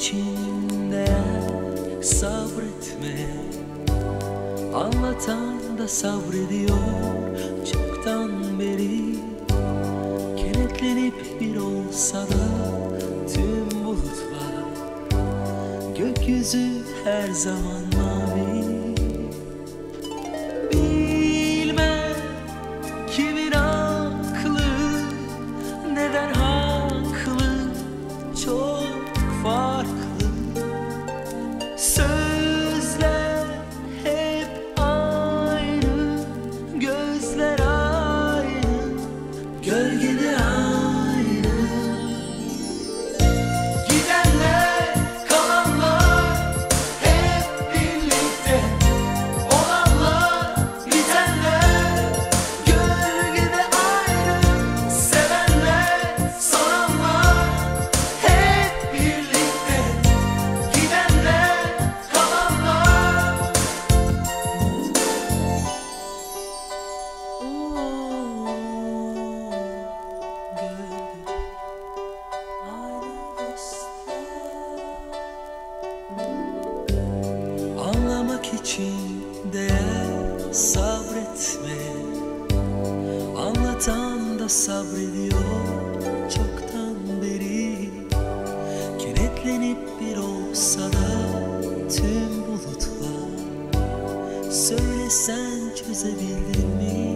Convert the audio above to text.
içinde sabretme. Anlatan da sabrediyor. Çoktan beri Kenetlenip bir olsa da tüm bulutlar Gökyüzü her zaman mavi. Anlamak için değer sabretme. Anlatan da sabrediyor çoktan beri. Kenetlenip bir olsa da tüm bulutlar. Söylesen çözebildin mi?